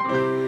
Hello and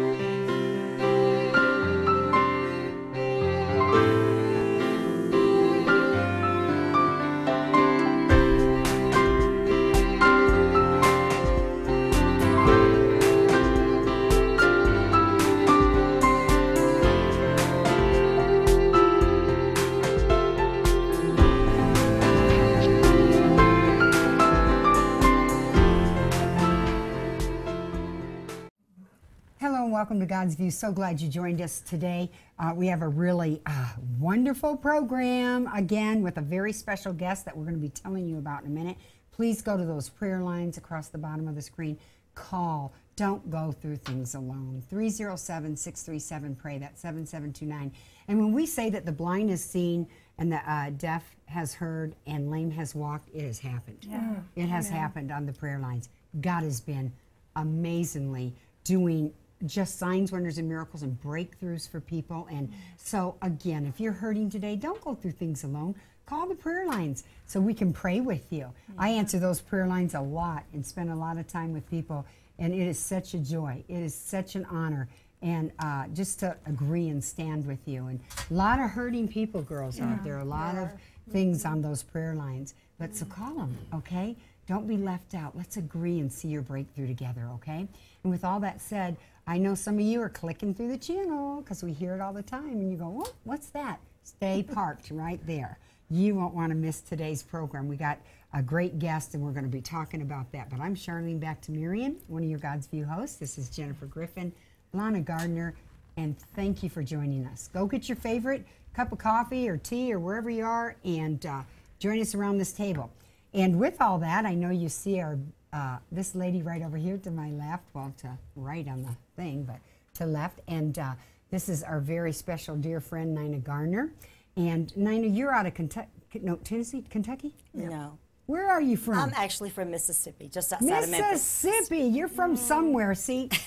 welcome to God's View. So glad you joined us today. Uh, we have a really uh, wonderful program again with a very special guest that we're going to be telling you about in a minute. Please go to those prayer lines across the bottom of the screen. Call. Don't go through things alone. 307 637 PRAY. That's 7729. And when we say that the blind is seen and the uh, deaf has heard and lame has walked, it has happened. Yeah. It has happened on the prayer lines. God has been amazingly doing just signs, wonders, and miracles and breakthroughs for people. And so, again, if you're hurting today, don't go through things alone. Call the prayer lines so we can pray with you. I answer those prayer lines a lot and spend a lot of time with people. And it is such a joy. It is such an honor. And uh, just to agree and stand with you. And a lot of hurting people, girls, out there. A lot of things on those prayer lines. But so call them, okay? Don't be left out. Let's agree and see your breakthrough together, okay? And with all that said, I know some of you are clicking through the channel because we hear it all the time, and you go, "What? What's that?" Stay parked right there. You won't want to miss today's program. We got a great guest, and we're going to be talking about that. But I'm Charlene Bactamarian, one of your God's View hosts. This is Jennifer Griffin, Lana Gardner, and thank you for joining us. Go get your favorite cup of coffee or tea or wherever you are, and uh, join us around this table. And with all that, I know you see our uh, this lady right over here to my left, well, to right on the thing, but to left. And uh, this is our very special dear friend, Nina Garner. And Nina, you're out of Kentucky, no, Tennessee, Kentucky? No. Where are you from? I'm actually from Mississippi, just outside of Memphis. Mississippi. You're from somewhere. See.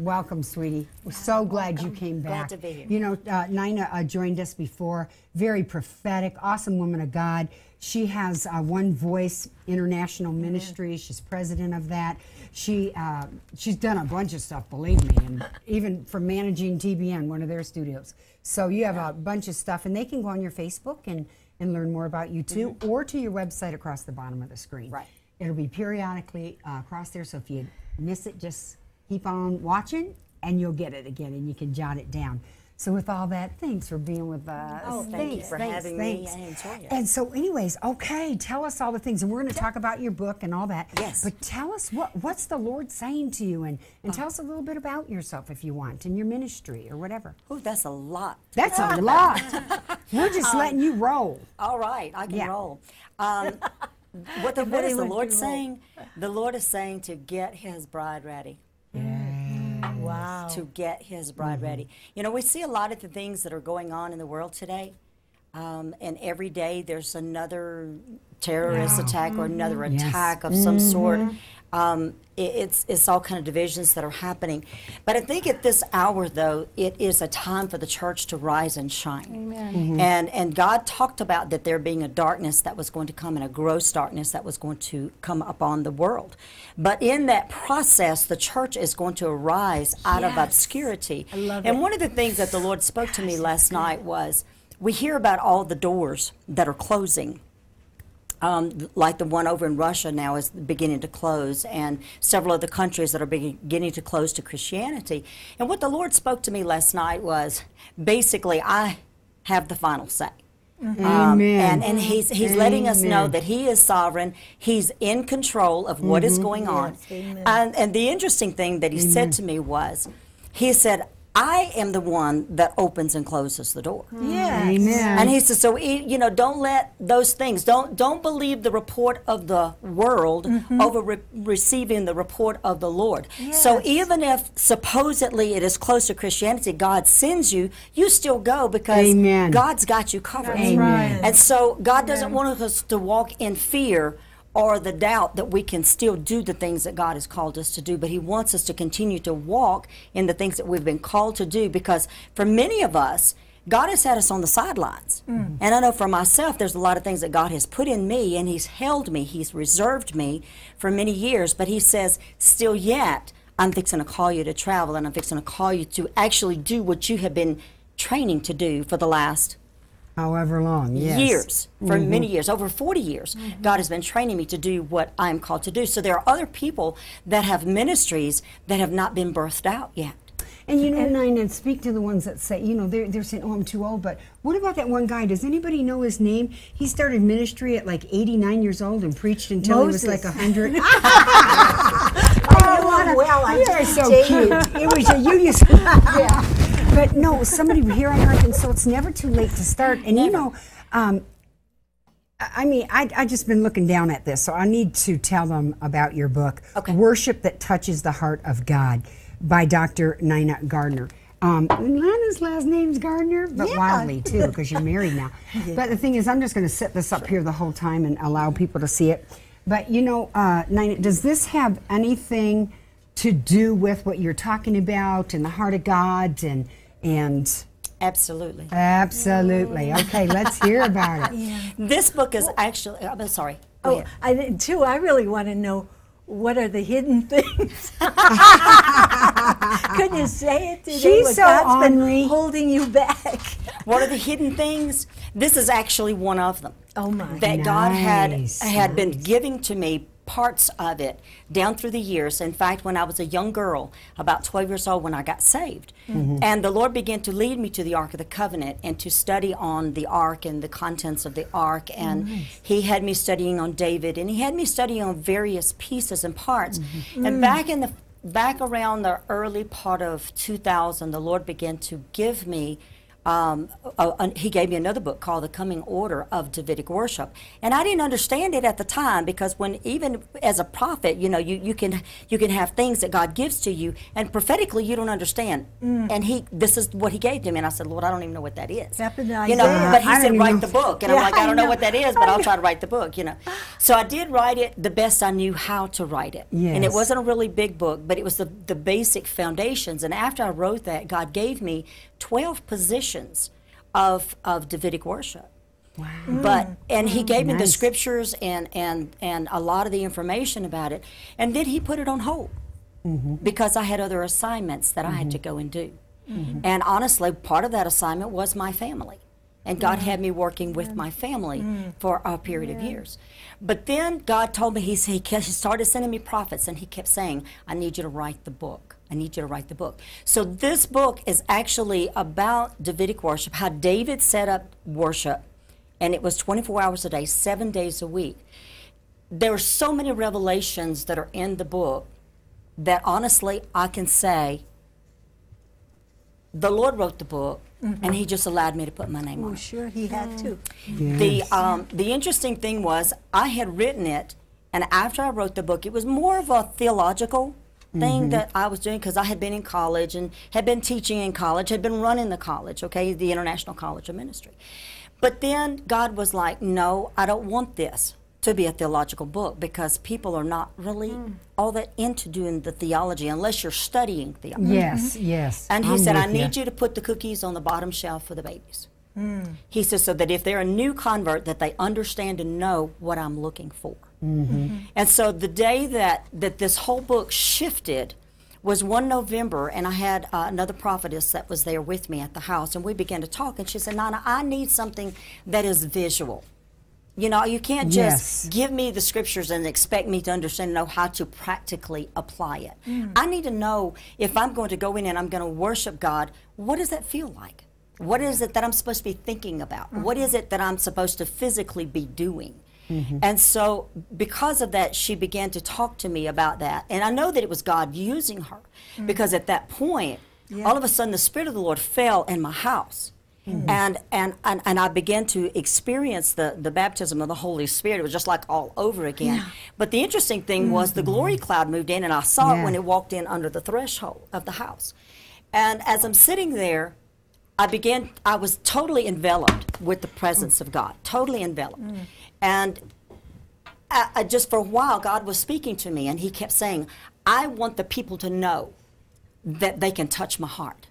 Welcome, sweetie. We're so glad you came back. Glad to be here. You know, uh, Nina uh, joined us before. Very prophetic, awesome woman of God. She has uh, One Voice International Ministry. She's president of that. She uh, she's done a bunch of stuff, believe me, and even from managing TBN, one of their studios. So you have a bunch of stuff, and they can go on your Facebook and and learn more about you too, or to your website across the bottom of the screen. Right. It'll be periodically uh, across there, so if you miss it, just keep on watching and you'll get it again and you can jot it down. So with all that, thanks for being with us. Oh, thank you for thanks, having me. thanks. I enjoy it. And so anyways, okay, tell us all the things. And we're going to talk about your book and all that. Yes. But tell us what what's the Lord saying to you and, and Uh. tell us a little bit about yourself if you want and your ministry or whatever. Ooh, that's a lot. That's a lot. we're just letting you roll. All right, I can Yeah. roll. Um, what, the, what is the Lord saying? The Lord is saying to get His bride ready. Wow. To get His bride mm-hmm. ready. You know, we see a lot of the things that are going on in the world today. Um, and every day there's another terrorist attack or another mm-hmm. Yes. attack of some sort. Mm-hmm. Um, it, it's it's all kind of divisions that are happening, but I think at this hour though it is a time for the church to rise and shine. Amen. And and God talked about that there being a darkness that was going to come and a gross darkness that was going to come upon the world. But in that process, the church is going to arise out of obscurity. I love and it. one of the things that the Lord spoke to me last night was we hear about all the doors that are closing. Um, like the one over in Russia now is beginning to close, and several other countries that are beginning to close to Christianity. And what the Lord spoke to me last night was basically, I have the final say. Um, Amen. and and he's he's letting us know that he is sovereign. He's in control of what is going on. Yes, amen. And and the interesting thing that he said to me was, he said, "I am the one that opens and closes the door." Yes. Amen. And he says, so you know, don't let those things. Don't don't believe the report of the world mm-hmm. over re- receiving the report of the Lord. So even if supposedly it is close to Christianity, God sends you, you still go because Amen. God's got you covered. Right. And so God doesn't want us to walk in fear or the doubt that we can still do the things that God has called us to do, but He wants us to continue to walk in the things that we've been called to do because for many of us, God has had us on the sidelines. Mm. And I know for myself, there's a lot of things that God has put in me and He's held me, He's reserved me for many years, but He says, still yet, I'm fixing to call you to travel, and I'm fixing to call you to actually do what you have been training to do for the last However long, yes. years, for mm-hmm. many years, over 40 years, mm-hmm. God has been training me to do what I am called to do. So there are other people that have ministries that have not been birthed out yet. And you know, Nine, and speak to the ones that say, you know, they're, they're saying, oh, I'm too old. But what about that one guy? Does anybody know his name? He started ministry at like 89 years old and preached until he was Moses. like 100. I know him well. I You are so cute. It was you. you used yeah. But no, somebody here on earth, and so it's never too late to start. And you know, um, I mean, I I just been looking down at this, so I need to tell them about your book, Okay. "Worship That Touches the Heart of God," by Dr. Nina Garner. Um, Lana's last name's Gardner, but Yeah. wildly too, because you're married now. But the thing is, I'm just going to set this up here the whole time and allow people to see it. But you know, uh, Nina, does this have anything to do with what you're talking about and the heart of God and and Absolutely. absolutely? Okay, let's hear about it. This book is actually, I'm sorry. Go Oh, ahead. I think, too. I really want to know what are the hidden things. Couldn't you say it today? She's so God's been ornery. holding you back. What are the hidden things? This is actually one of them. Oh my. that God had Nice, had been giving to me parts of it down through the years. In fact, when I was a young girl, about 12 years old, when I got saved, mm-hmm. and the Lord began to lead me to the Ark of the Covenant and to study on the Ark and the contents of the Ark, and He had me studying on David, and He had me studying on various pieces and parts. Mm-hmm. And mm. back in the back around the early part of 2000, the Lord began to give me um, uh, he gave me another book called The Coming Order of Davidic Worship, and I didn't understand it at the time because when even as a prophet, you know, you, you can you can have things that God gives to you, and prophetically you don't understand. And he this is what he gave to me, and I said, Lord, I don't even know what that is. Happened you know, but he I said write know. the book, and I'm like, I I don't know know. what that is, but I'll try to write the book. You know, so I did write it the best I knew how to write it, and it wasn't a really big book, but it was the the basic foundations. And after I wrote that, God gave me twelve positions of of Davidic worship. Wow. But mm. and he gave me the scriptures and and and a lot of the information about it, and then he put it on hold mm-hmm. because I had other assignments that I had to mm-hmm. go and do. Mm-hmm. And honestly, part of that assignment was my family. And God mm. had me working with my family mm. for a period of years. But then God told me, he, he he started sending me prophets, and He kept saying, I need you to write the book. I need you to write the book. So this book is actually about Davidic worship, how David set up worship, and it was 24 hours a day, seven days a week. There are so many revelations that are in the book that honestly I can say the Lord wrote the book, and He just allowed me to put my name on Oh, it. sure, he had to. The um, the interesting thing was I had written it, and after I wrote the book, it was more of a theological thing mm-hmm. that I was doing because I had been in college and had been teaching in college, had been running the college, okay, the International College of Ministry. But then God was like, "No, I don't want this." To be a theological book because people are not really mm. all that into doing the theology unless you're studying theology. Yes, mm-hmm. yes. And he I'm said, I need you to put the cookies on the bottom shelf for the babies. Mm. He says, so that if they're a new convert, that they understand and know what I'm looking for. Mm-hmm. And so the day that, that this whole book shifted was one November, and I had uh, another prophetess that was there with me at the house, and we began to talk, and she said, Nina, I need something that is visual. You know, you can't just Yes. give me the scriptures and expect me to understand and know how to practically apply it. Mm. I need to know if I'm going to go in and I'm going to worship God, what does that feel like? What is it that I'm supposed to be thinking about? Mm-hmm. What is it that I'm supposed to physically be doing? Mm-hmm. And so, because of that, she began to talk to me about that. And I know that it was God using her mm. because at that point, all of a sudden, the Spirit of the Lord fell in my house. Mm-hmm. And, and, and, and I began to experience the, the baptism of the Holy Spirit. It was just like all over again. But the interesting thing was the mm-hmm. glory cloud moved in, and I saw Yeah. it when it walked in under the threshold of the house. And as I'm sitting there, I began, I was totally enveloped with the presence mm. of God, totally enveloped. Mm. And I, I just for a while, God was speaking to me, and He kept saying, I want the people to know that they can touch my heart.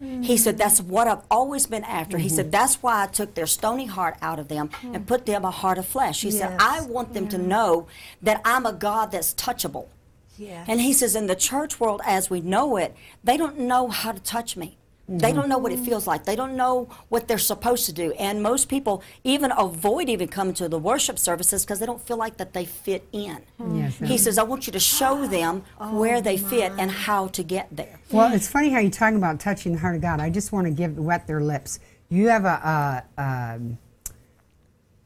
He said, mm-hmm. That's what I've always been after. He said, mm-hmm. That's why I took their stony heart out of them and mm-hmm. put them a heart of flesh. He said, I want them to know that I'm a God that's touchable. Yes. And he says, in the church world as we know it, they don't know how to touch me. They don't know what it feels like. They don't know what they're supposed to do. And most people even avoid even coming to the worship services because they don't feel like that they fit in. Yes, He says, I want you to show them where they fit and how to get there. Well, it's funny how you're talking about touching the heart of God. I just want to give wet their lips. You have a, a, um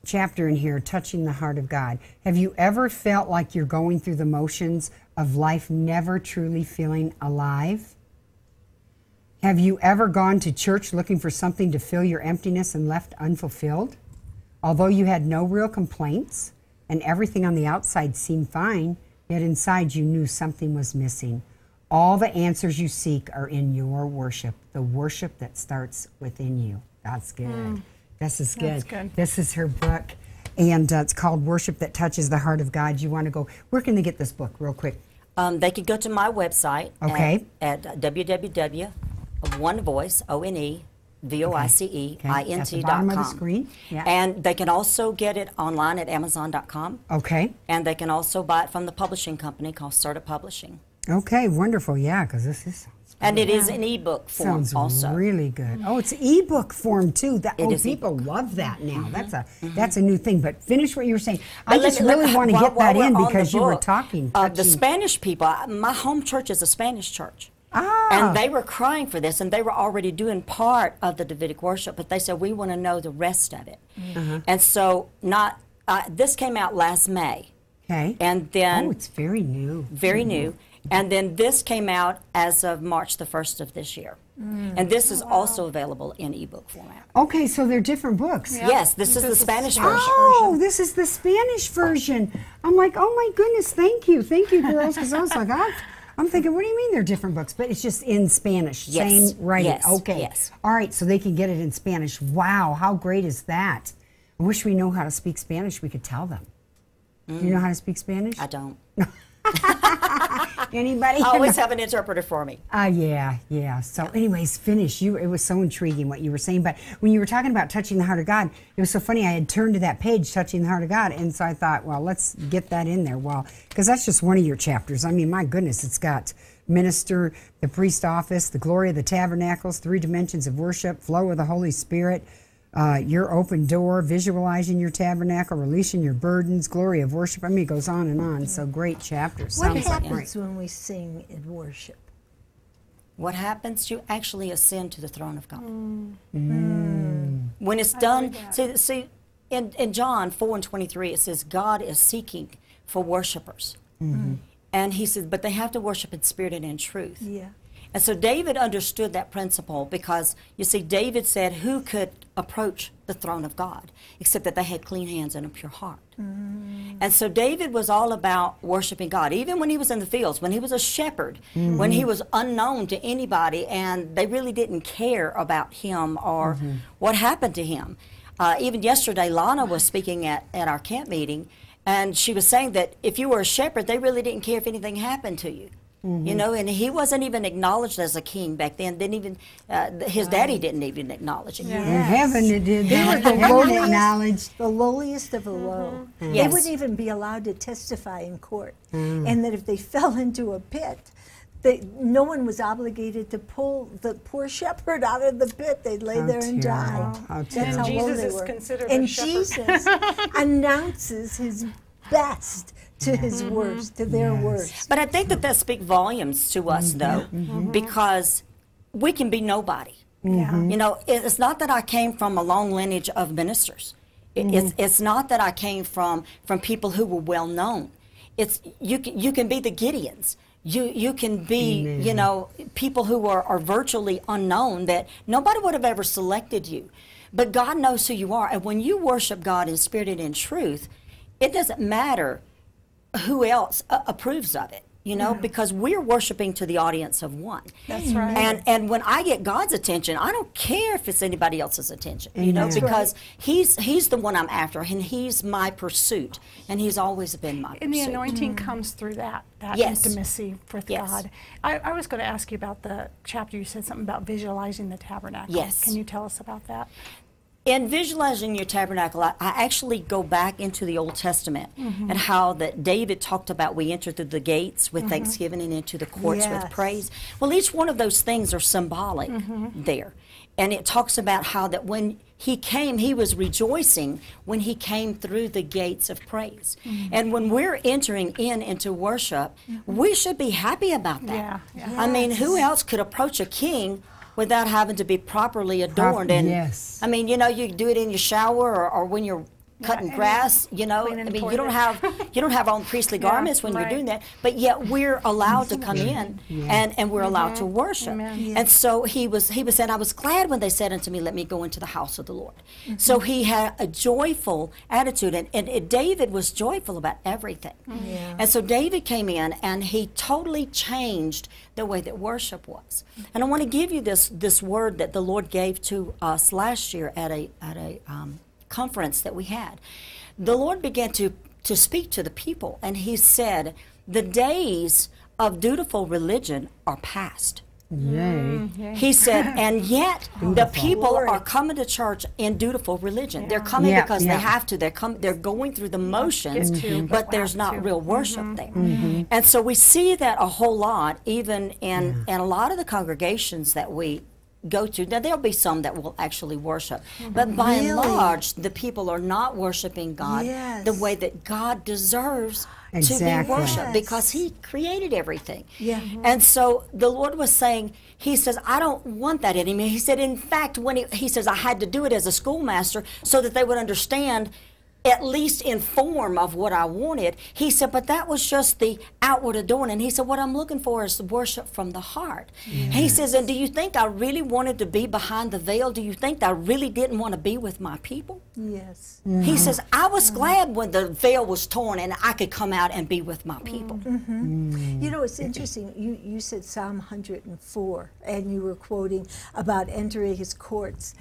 chapter in here, touching the heart of God. Have you ever felt like you're going through the motions of life, never truly feeling alive? Have you ever gone to church looking for something to fill your emptiness and left unfulfilled? Although you had no real complaints and everything on the outside seemed fine, yet inside you knew something was missing. All the answers you seek are in your worship, the worship that starts within you. That's good. This is good. That's good. This is her book, and uh, it's called Worship That Touches the Heart of God. You want to go, where can they get this book, real quick? Um, they could go to my website Okay. at, at www.onevoice, O-N-E, V-O-I-C-E, Okay. I-N-T dot of the com. screen. Yeah. And they can also get it online at amazon.com. Okay. And they can also buy it from the publishing company called Startup Publishing. Okay, wonderful. Yeah, because this is And it is in ebook form sounds also. really good. Oh, it's ebook form too. That It oh, is e- people love that now. That's a that's a new thing. But finish what you were saying. I But let just me- really want to get that in because you were talking. Uh, the Spanish people, my home church is a Spanish church. Ah. And they were crying for this, and they were already doing part of the Davidic worship, but they said, we want to know the rest of it. Mm-hmm. And so, not uh, this came out last May, okay. and then oh, it's very new. very new. And then this came out as of March the 1st of this year. And this is also available in ebook format. Okay, so they're different books. Yes, this is the This is Spanish Spanish. version. Oh, this is the Spanish version. I'm like, oh my goodness, thank you, thank you, girls. Because I was like, I'm, I'm thinking, what do you mean they're different books? But it's just in Spanish, Yes, same writing. yes, okay, yes. all right, so they can get it in Spanish. Wow, how great is that? I wish we know how to speak Spanish. We could tell them. Do you know mm. how to speak Spanish? I don't. Anybody? Always have an interpreter for me. Uh, yeah, yeah. So, anyways, finish. You. It was so intriguing what you were saying. But when you were talking about touching the heart of God, it was so funny. I had turned to that page, touching the heart of God, and so I thought, well, let's get that in there. Well, because that's just one of your chapters. I mean, my goodness, it's got minister, the priest office, the glory of the tabernacles, three dimensions of worship, flow of the Holy Spirit. Uh, your open door, visualizing your tabernacle, releasing your burdens, glory of worship. I mean, it goes on and on. So great chapters. What Sounds like happens when we sing in worship? What happens? You actually ascend to the throne of God. Mm. Mm. Mm. When it's done, see, see in, in John 4 and 23, it says, God is seeking for worshipers. Mm-hmm. And he says, but they have to worship in spirit and in truth. Yeah. And so David understood that principle because, you see, David said, Who could approach the throne of God except that they had clean hands and a pure heart? Mm. And so David was all about worshiping God, even when he was in the fields, when he was a shepherd, mm-hmm. when he was unknown to anybody, and they really didn't care about him or mm-hmm. what happened to him. Uh, even yesterday, Lana was speaking at, at our camp meeting, and she was saying that if you were a shepherd, they really didn't care if anything happened to you. You mm-hmm. know, and he wasn't even acknowledged as a king back then. Didn't even uh, th- his daddy didn't even acknowledge him. In heaven, it did. They were that. the lowliest, acknowledged. the lowliest of the low. Mm-hmm. They Yes. wouldn't even be allowed to testify in court. Mm. And that if they fell into a pit, they, no one was obligated to pull the poor shepherd out of the pit. They'd lay How there and terrible. die. How That's terrible. how low Jesus they is were. considered and a. Jesus announces his best to mm-hmm. his mm-hmm. worst, to their worst. But I think that that speaks volumes to us, mm-hmm. though, because we can be nobody. You know, it's not that I came from a long lineage of ministers. It- It's, it's not that I came from from people who were well known. It's you can you can be the Gideons. You you can be you know people who are, are virtually unknown that nobody would have ever selected you, but God knows who you are. And when you worship God in spirit and in truth, it doesn't matter who else uh, approves of it you know because we're worshiping to the audience of one That's right. and and when i get god's attention i don't care if it's anybody else's attention you know Amen. because he's he's the one i'm after and he's my pursuit and he's always been my And the pursuit anointing comes through that, that Yes. intimacy with Yes. God. I, I was going to ask you about the chapter. You said something about visualizing the tabernacle. Yes. Can you tell us about that? In visualizing your tabernacle, I, I actually go back into the Old Testament Mm-hmm. and how that David talked about we enter through the gates with thanksgiving and into the courts Mm-hmm. Yes. with praise. Well, each one of those things are symbolic Mm-hmm. there. And it talks about how that when he came, he was rejoicing when he came through the gates of praise. Mm-hmm. And when we're entering in into worship, we should be happy about that. Yeah, yeah. I mean, who else could approach a king without having to be properly adorned? and yes. I mean, you know, you do it in your shower or, or when you're cutting and grass. You know, I mean, you don't have you don't have on priestly Yeah, garments when right. you're doing that. But yet we're allowed to come in mm-hmm. and, and we're allowed to worship. Yeah. And so he was he was saying, I was glad when they said unto me, Let me go into the house of the Lord. So he had a joyful attitude, and, and, and David was joyful about everything. Yeah. And so David came in and he totally changed the way that worship was. And I want to give you this this word that the Lord gave to us last year at a at a um, conference that we had. The Lord began to to speak to the people, and He said, "The days of dutiful religion are past." Yay. Mm, he said, and yet the people Glory. are coming to church in dutiful religion. They're coming Yeah, because yeah. they have to. They're com- They're going through the mm-hmm. motions, Get to, but but there's not to. real mm-hmm. worship there. Mm-hmm. And so we see that a whole lot, even in in a lot of the congregations that we go to. Now there'll be some that will actually worship, mm-hmm. but by and large, the people are not worshiping God the way that God deserves. To be worshipped Yes. because He created everything. Yeah. And so the Lord was saying, He says, I don't want that anymore. He said, in fact, when he, he says, I had to do it as a schoolmaster so that they would understand, at least in form of what I wanted. He said, but that was just the outward adorning. He said, what I'm looking for is the worship from the heart. He says, and do you think I really wanted to be behind the veil? Do you think I really didn't want to be with my people? Yes. He mm-hmm. says, I was glad when the veil was torn and I could come out and be with my people. Mm-hmm. Mm-hmm. You know, it's interesting. You, you said Psalm 104, and you were quoting about entering his courts.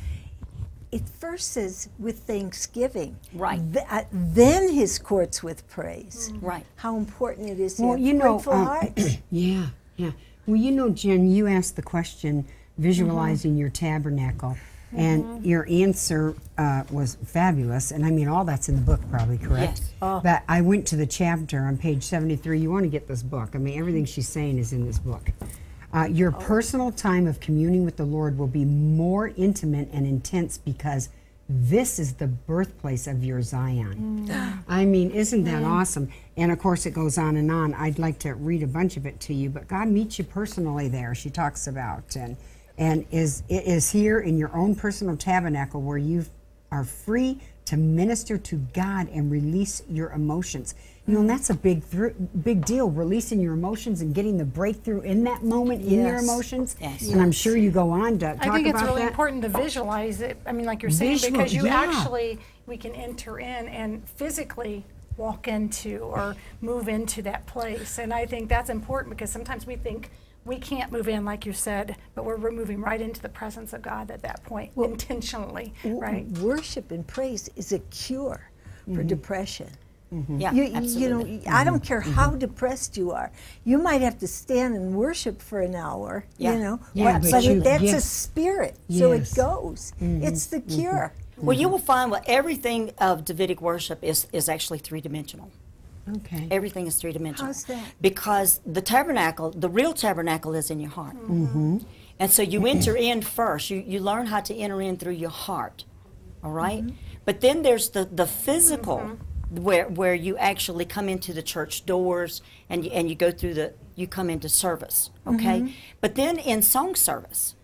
It first says with thanksgiving. Right. Th- uh, then his courts with praise. Right. How important it is to Well, have you know, grateful um, hearts. Yeah, yeah. Well, you know, Jen, you asked the question visualizing your tabernacle, and your answer uh, was fabulous. And I mean, all that's in the book, probably correct. Yes. But I went to the chapter on page 73. You want to get this book. I mean, everything she's saying is in this book. Uh, your personal time of communing with the Lord will be more intimate and intense because this is the birthplace of your Zion. I mean, isn't that awesome? And of course, it goes on and on. I'd like to read a bunch of it to you, but God meets you personally there. She talks about and and is it is here in your own personal tabernacle where you are free to minister to God and release your emotions. You know, and that's a big thro- big deal. Releasing your emotions and getting the breakthrough in that moment in your emotions. Yes. And I'm sure you go on to talk I think it's really that. important to visualize it. I mean, like you're saying, Visual- because you yeah. actually we can enter in and physically walk into or move into that place, and I think that's important because sometimes we think we can't move in, like you said, but we're, we're moving right into the presence of God at that point, intentionally, W- right? Worship and praise is a cure for mm-hmm. depression. Mm-hmm. Yeah, You, you absolutely. know, I don't mm-hmm. care how depressed you are. You might have to stand and worship for an hour. Yeah. You know, Yeah, but, but but you- it, that's a yes. spirit, so it Yes. goes. It's the cure. Well, you will find what everything of Davidic worship is is actually three dimensional. Okay. Everything is three dimensional. How's that? Because the tabernacle, the real tabernacle, is in your heart. Mm-hmm. And so you enter in first. You you learn how to enter in through your heart. All right? Mm-hmm. But then there's the the physical. Where, where you actually come into the church doors and you, and you go through the you come into service okay Mm-hmm. but then in song service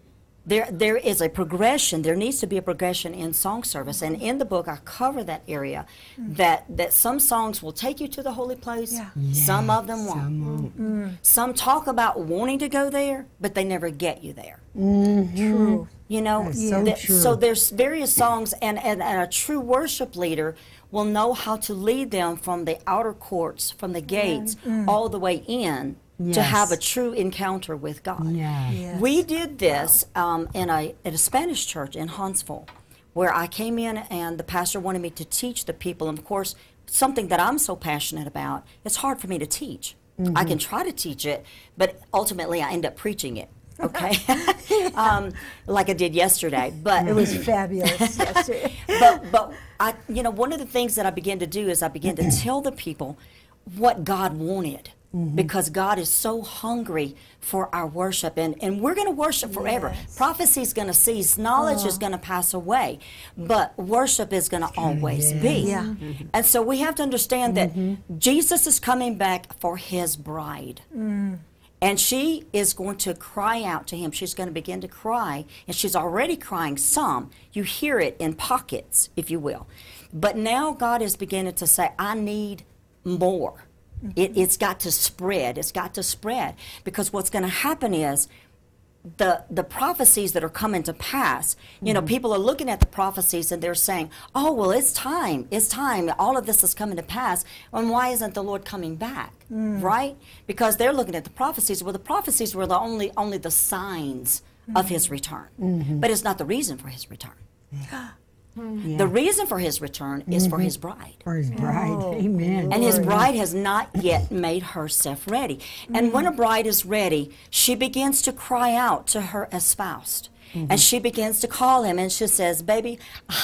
there there is a progression. There needs to be a progression in song service. And in the book i cover that area mm. that that some songs will take you to the holy place. Yeah. some of them won't. Some won't. Mm-hmm. some talk about wanting to go there but they never get you there. Mm-hmm. True. you know That's so that- true. so there's various songs and, and, and a true worship leader will know how to lead them from the outer courts from the mm-hmm. gates mm. all the way in to have a true encounter with god Yeah. Yes. we did this um, in a at a Spanish church in Huntsville, where I came in and the pastor wanted me to teach the people. And of course, something that I'm so passionate about, it's hard for me to teach. I can try to teach it, but ultimately I end up preaching it. okay? um, like I did yesterday. But It was fabulous yesterday. but but I you know one of the things that I began to do is I began to tell the people what God wanted. Mm-hmm. Because God is so hungry for our worship, and, and we're going to worship forever. Yes. Prophecy is going to cease, knowledge is uh-huh. going to pass away, but worship is going to always be. Yeah. Mm-hmm. And so we have to understand that mm-hmm. Jesus is coming back for his bride. Mm. And she is going to cry out to him. She's going to begin to cry, and she's already crying some. You hear it in pockets, if you will. But now God is beginning to say, I need more. It, it's got to spread. It's got to spread. Because what's going to happen is the the prophecies that are coming to pass you know mm-hmm. people are looking at the prophecies and they're saying oh well it's time. It's time. All of this is coming to pass. And why isn't the lord coming back? Mm. Right? Because they're looking at the prophecies. Well the prophecies were the only only the signs of mm. his return. Mm-hmm. But it's not the reason for his return Mm-hmm. the reason for his return is for his bride For his bride. Oh. Amen. and his bride has not yet made herself ready. And when a mm-hmm. bride is ready, she begins to cry out to her espoused. And mm-hmm. she begins to call him and she says, Baby,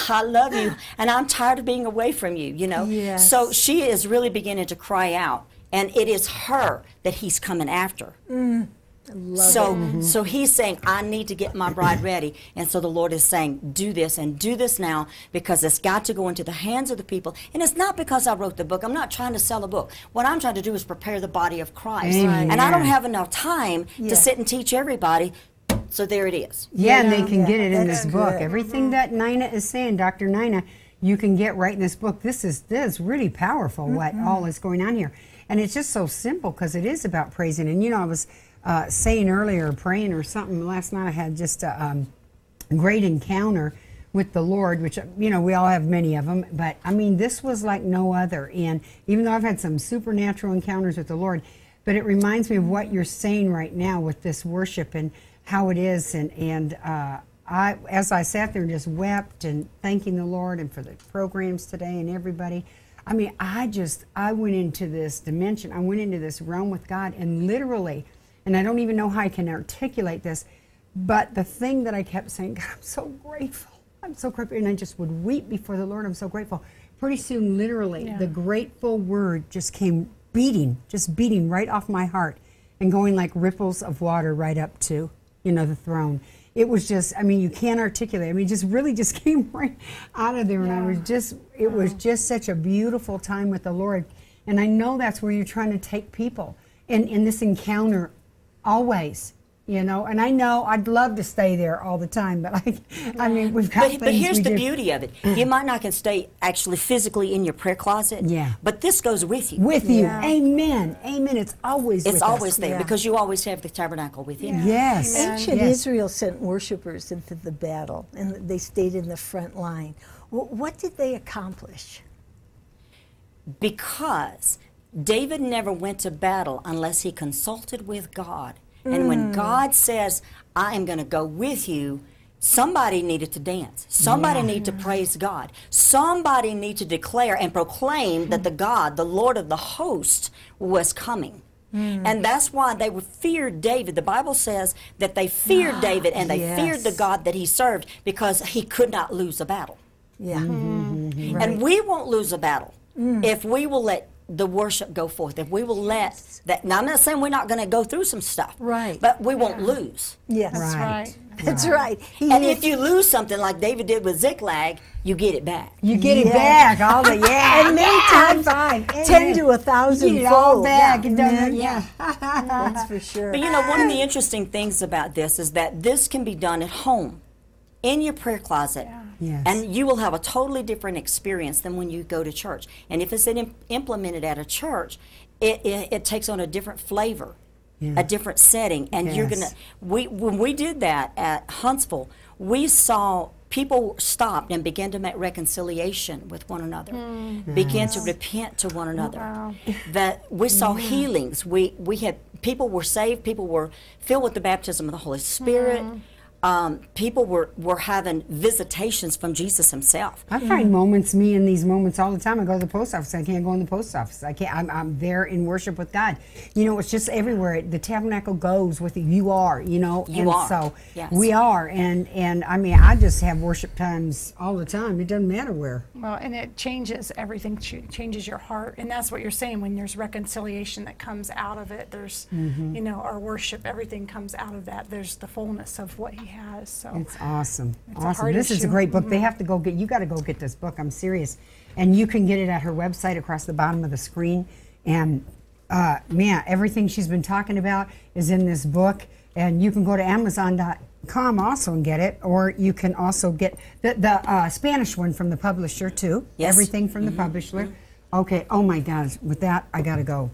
I love you and I'm tired of being away from you, you know? Yes. So she is really beginning to cry out. And it is her that he's coming after. Mm. So, mm-hmm. so he's saying, I need to get my bride ready. And so the Lord is saying, do this and do this now because it's got to go into the hands of the people. And it's not because I wrote the book. I'm not trying to sell a book. What I'm trying to do is prepare the body of Christ. Amen. And I don't have enough time Yeah. to sit and teach everybody. So there it is. Yeah, and they can Yeah, get it in that's this book. good. Everything that Nina is saying, Dr. Nina, you can get right in this book. This is this is really powerful what mm-hmm. all is going on here. And it's just so simple because it is about praising. And you know, I was uh, saying earlier, praying or something last night, I had just a um, great encounter with the Lord, which, you know, we all have many of them. But I mean, this was like no other. And even though I've had some supernatural encounters with the Lord, but it reminds me of what you're saying right now with this worship and how it is. And, and uh, I, as I sat there and just wept and thanking the Lord and for the programs today and everybody, I mean, I just, I went into this dimension. I went into this realm with God and literally, and I don't even know how I can articulate this, but the thing that I kept saying, God, I'm so grateful. I'm so grateful. And I just would weep before the Lord. I'm so grateful. Pretty soon, literally, Yeah. the grateful word just came beating, just beating right off my heart and going like ripples of water right up to, you know, the throne. It was just, I mean, you can't articulate. I mean, it just really just came right out of there. And I was just, it was just such a beautiful time with the Lord. And I know that's where you're trying to take people in, in this encounter always. You know, and I know I'd love to stay there all the time, but I, I mean, we've got But, but here's we the do. beauty of it. You might not can stay actually physically in your prayer closet. Yeah. But this goes with you. with you. Yeah. Amen. Amen. It's always it's with always us. there Yeah. because you always have the tabernacle with you. Yes. Ancient yes. Israel sent worshipers into the battle, and they stayed in the front line. Wh- What did they accomplish? because David never went to battle unless he consulted with God. And when mm. God says, I am going to go with you, somebody needed to dance. Somebody needed to praise God. Somebody needed to declare and proclaim that the God, the Lord of the host, was coming. Mm. And that's why they feared David. The Bible says that they feared David and they feared the God that he served because he could not lose a battle. Yeah. Mm-hmm. mm-hmm. And we won't lose a battle mm. if we will let the worship go forth. If we will let that. Now, I'm not saying we're not going to go through some stuff, Right. But we won't lose. Yes. That's Right. right. That's right. He And is- if you lose something like David did with Ziklag, you get it back. You get it back, all the yeah. and many High times, five. ten to a thousand You get it all back. Yeah. It doesn't, Yeah. yeah. That's for sure. But you know, one of the interesting things about this is that this can be done at home, in your prayer closet. Yes. And you will have a totally different experience than when you go to church. And if it's im- implemented at a church, it, it, it takes on a different flavor, Yeah. a different setting. And you're going to, we, when we did that at Huntsville, we saw people stopped and began to make reconciliation with one another, hmm. began to repent to one another. Wow. That we saw hmm. healings. We we had people were saved. People were filled with the baptism of the Holy Spirit. Hmm. Um, people were, were having visitations from Jesus himself. I find moments, me in these moments all the time. I go to the post office. I can't go in the post office. I can't. I'm, I'm there in worship with God. You know, it's just everywhere. The tabernacle goes with you. You are. You know, You and are. so Yes. we are. And and I mean, I just have worship times all the time. It doesn't matter where. Well, and it changes everything, ch- changes your heart. And that's what you're saying when there's reconciliation that comes out of it. There's, Mm-hmm. you know, our worship, everything comes out of that. There's the fullness of what He has. So, It's awesome. It's awesome. hard This is a issue. Mm-hmm. great book. They have to go get you got to go get this book. I'm serious. And you can get it at her website across the bottom of the screen. And uh, man, everything she's been talking about is in this book. And you can go to Amazon.com also and get it, or you can also get the, the uh, Spanish one from the publisher too. Yes. Everything from Mm-hmm. the publisher. Okay. Oh my gosh. With that, I got to go.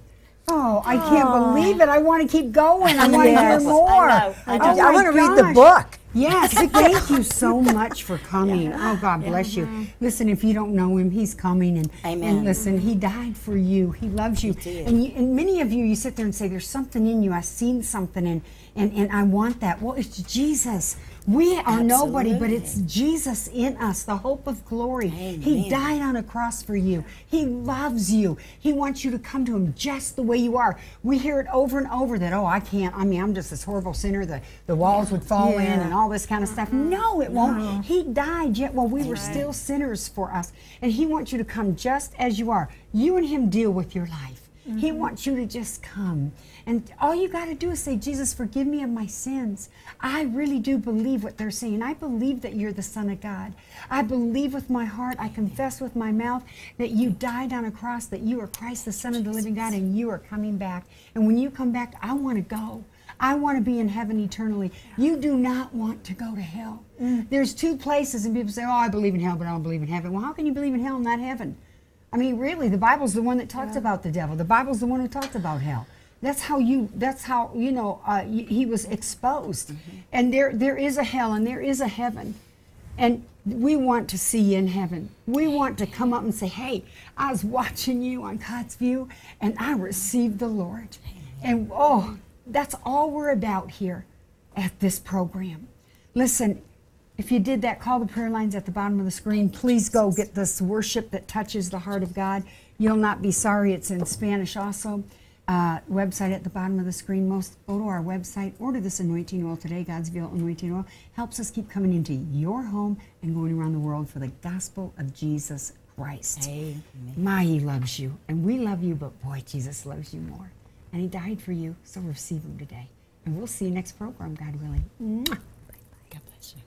Oh, I can't believe it. I want to keep going. I want to Yes. hear more. I I I, Oh my want to read the book. Yes, thank you so much for coming. Oh, God bless you. Mm-hmm. Listen, if you don't know him, he's coming, and Amen. and listen, he died for you. He loves you, did. and you, and many of you, you sit there and say, "There's something in you. I've seen something, and and and I want that." Well, it's Jesus. We are nobody, but it's Jesus in us, the hope of glory. He died on a cross for you. He loves you. He wants you to come to Him just the way you are. We hear it over and over that, oh, I can't. I mean, I'm just this horrible sinner. The, the walls would fall in and all this kind of stuff. No, it won't. He died yet while we were still sinners for us. And He wants you to come just as you are. You and Him deal with your life. He mm-hmm. wants you to just come. And all you got to do is say, Jesus, forgive me of my sins. I really do believe what they're saying. I believe that you're the Son of God. I believe with my heart, I confess with my mouth that you died on a cross, that you are Christ, the Son of the living God, and you are coming back. And when you come back, I want to go. I want to be in heaven eternally. You do not want to go to hell. Mm. There's two places, and people say, Oh, I believe in hell, but I don't believe in heaven. Well, how can you believe in hell and not heaven? I mean, really, the Bible's the one that talks about the devil. The Bible's the one who talks about hell. That's how you. That's how you know uh, y- he was exposed. And there, there is a hell and there is a heaven, and we want to see you in heaven. We want to come up and say, "Hey, I was watching you on God's View, and I received the Lord." And oh, that's all we're about here at this program. Listen, if you did that, call the prayer lines at the bottom of the screen. Please go get this worship that touches the heart of God. You'll not be sorry. It's in Spanish also. Uh, website at the bottom of the screen. Most go to our website. Order this anointing oil today. God's View anointing oil helps us keep coming into your home and going around the world for the gospel of Jesus Christ. Amen. My, He loves you, and we love you, but boy, Jesus loves you more. And He died for you, so receive Him today. And we'll see you next program, God willing. Mwah. God bless you.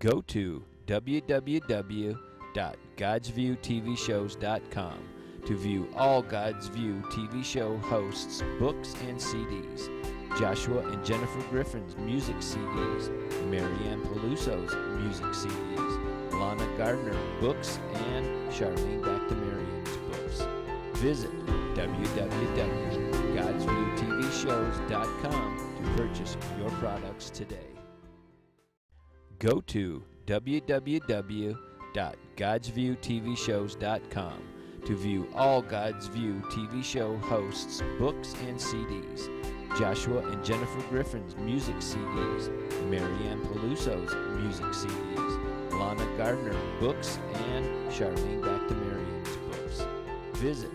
Go to www.godsviewtvshows.com to view all God's View TV show hosts' books and CDs. Joshua and Jennifer Griffin's music CDs, Marianne Peluso's music CDs, Lana Gardner books, and Charlene Bactamarian's books. Visit www.godsviewtvshows.com to purchase your products today. Go to www.godsviewtvshows.com to view all God's View TV show hosts' books and CDs. Joshua and Jennifer Griffin's music CDs, Marianne Peluso's music CDs, Lana Gardner books, and Charlene Bactamarian's books. Visit